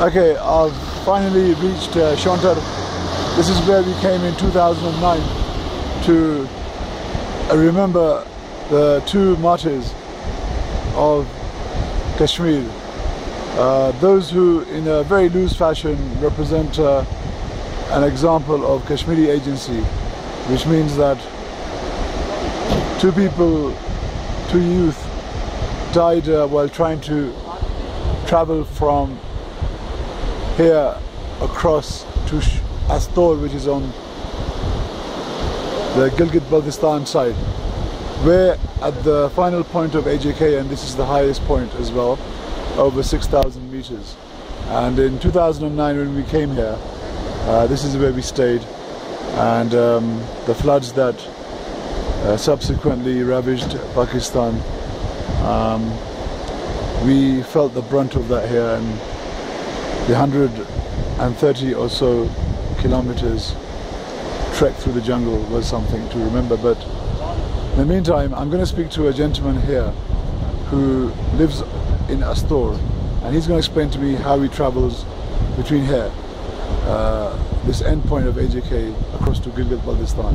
Okay, I've finally reached uh, Shontar. This is where we came in 2009 to uh, remember the two martyrs of Kashmir. Uh, those who, in a very loose fashion, represent uh, an example of Kashmiri agency, which means that two people, two youth, died uh, while trying to travel from here across to Astor, which is on the Gilgit-Baltistan side. We're at the final point of AJK, and this is the highest point as well, over 6,000 meters. And in 2009, when we came here, uh, this is where we stayed, and um, the floods that uh, subsequently ravaged Pakistan, um, we felt the brunt of that here, and the 130 or so kilometers trek through the jungle was something to remember. But in the meantime, I'm going to speak to a gentleman here who lives in Astor, and he's going to explain to me how he travels between here, uh, this endpoint of AJK, across to Gilgit Baltistan.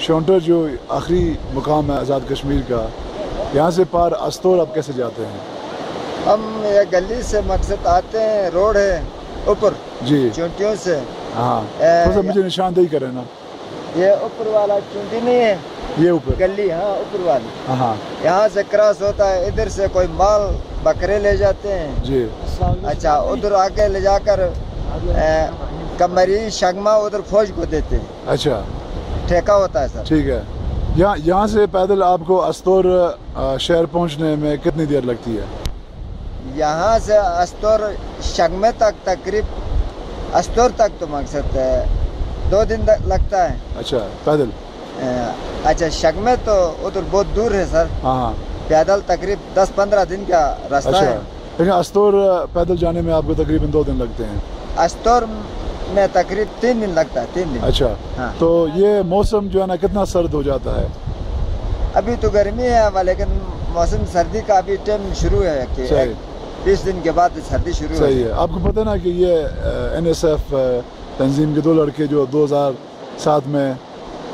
Shounter جو آخری مقام ہے آزاد کشمیر کا یہاں سے پار استور آپ کیسے جاتے ہیں؟ ہم یہ گلی سے مقصد آتے ہیں روڈ ہے اوپر جی۔ چونٹیوں سے۔ ہاں۔ مجھے نشاندہی کرے نا۔ یہ اوپر والا چونٹی نہیں ہے۔ یہ اوپر۔ گلی ہاں اوپر والی۔ ہاں، ہاں۔ یہاں سے کراس ہوتا ہے ادھر سے کوئی مال بکرے لے جاتے ہیں۔ جی۔ اچھا ادھر آگے لے جا کر کمری شگما ادھر فوج کو دیتے ہیں۔ اچھا۔ ٹھیکہ ہوتا ہے سر۔ ٹھیک ہے۔ یہاں یہاں سے پیدل آپ کو استور شہر پہنچنے میں کتنی دیر لگتی ہے؟ یہاں سے استور شگمے تک تقریب استور تک تو مقصد ہے دو دن لگتا ہے۔ اچھا پیدل؟ اچھا شگمے تو ادھر بہت دور ہے سر۔ ہاں, ہاں۔ پیدل تقریب دس پندرہ دن کا راستہ اچھا۔ ہے۔ لیکن استور پیدل جانے میں آپ کو تقریباً دو دن لگتے ہیں۔ استور میں تقریب تین دن لگتا ہے تین دن۔ اچھا ہاں۔ تو یہ موسم جو ہے نا کتنا سرد ہو جاتا ہے؟ ابھی تو گرمی ہے لیکن موسم سردی کا ابھی ٹائم شروع ہے بیس دن کے بعد سردی شروع صحیح ہے۔ آپ کو پتہ نا کہ یہ این ایس ایف تنظیم کے دو لڑکے جو دو ہزار سات میں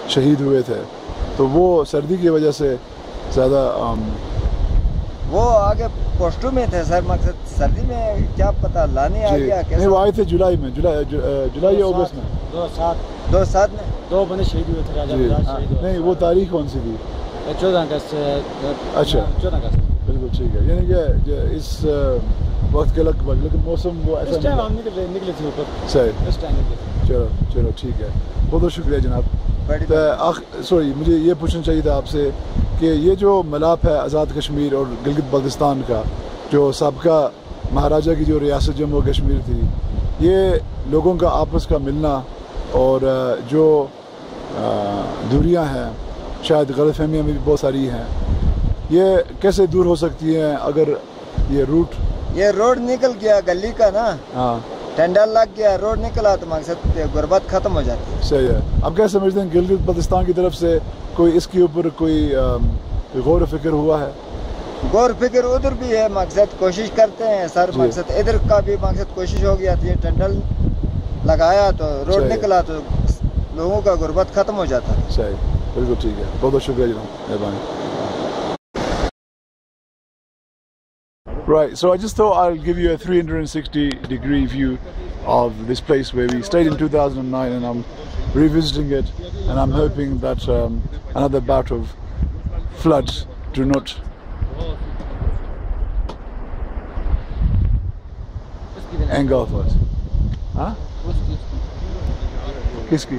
شہید ہوئے تھے تو وہ سردی کی وجہ سے زیادہ وہ آگے پوسٹو میں تھے سر مقصد سردی میں کیا پتہ لانے آ جی۔ گیا کیسے؟ وہ آئے تھے جولائی میں جولائی جولائی اگست میں۔ دو سات۔ دو سات میں؟ دو بندے شہید ہوئے تھے راجہ جی۔ ہاں۔ شہید نہیں وہ تاریخ کون سی تھی؟ اچھا، چودہ اگست اچھا۔ ہاں، چودہ اگست۔ بالکل ٹھیک ہے۔ یعنی کہ اس وقت کے لگ بھگ لیکن موسم وہ ایسا نہیں نکلے تھے اوپر۔ صحیح۔ اس ٹائم نکلے چلو چلو ٹھیک ہے۔ بہت بہت شکریہ جناب۔ سوری مجھے یہ پوچھنا چاہیے تھا آپ سے کہ یہ جو ملاپ ہے آزاد کشمیر اور گلگت بلتستان کا جو سابقہ مہاراجہ کی جو ریاست جموں کشمیر تھی یہ لوگوں کا آپس کا ملنا اور جو دوریاں ہیں شاید غلط فہمیاں بھی بہت ساری ہیں یہ کیسے دور ہو سکتی ہیں اگر یہ روٹ یہ روڈ نکل گیا گلی کا نا؟ ہاں۔ ٹینڈر لگ گیا روڈ نکلا تو مقصد غربت ختم ہو جاتی۔ ہے صحیح ہے۔ آپ کیا سمجھتے ہیں گلگت بلتستان کی طرف سے کوئی اس کے اوپر کوئی غور فکر ہوا ہے؟ غور فکر ادھر بھی ہے مقصد کوشش کرتے ہیں سر جی۔ مقصد ادھر کا بھی مقصد کوشش ہو گیا یہ ٹنڈل لگایا تو روڈ نکلا تو لوگوں کا غربت ختم ہو جاتا۔ ہے صحیح بالکل ٹھیک ہے۔ بہت بہت شکریہ جناب مہربانی۔ Right, so I just thought I'll give you a 360 degree view of this place where we stayed in 2009 and I'm revisiting it and I'm hoping that um, another bout of floods do not engulf us. Huh? Kiski,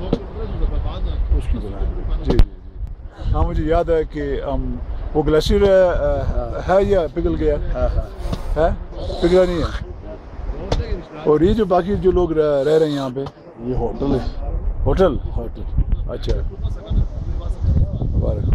اس کی بنا جی،, جی جی ہاں مجھے یاد ہے کہ ہم وہ glacier ہے یا پگھل گیا؟ ہے؟ پگھلا نہیں ہے۔ اور یہ جو باقی جو لوگ رہ رہے ہیں یہاں پہ؟ یہ ہوٹل ہے۔ ہوٹل؟ ہوٹل۔ اچھا۔ مبارک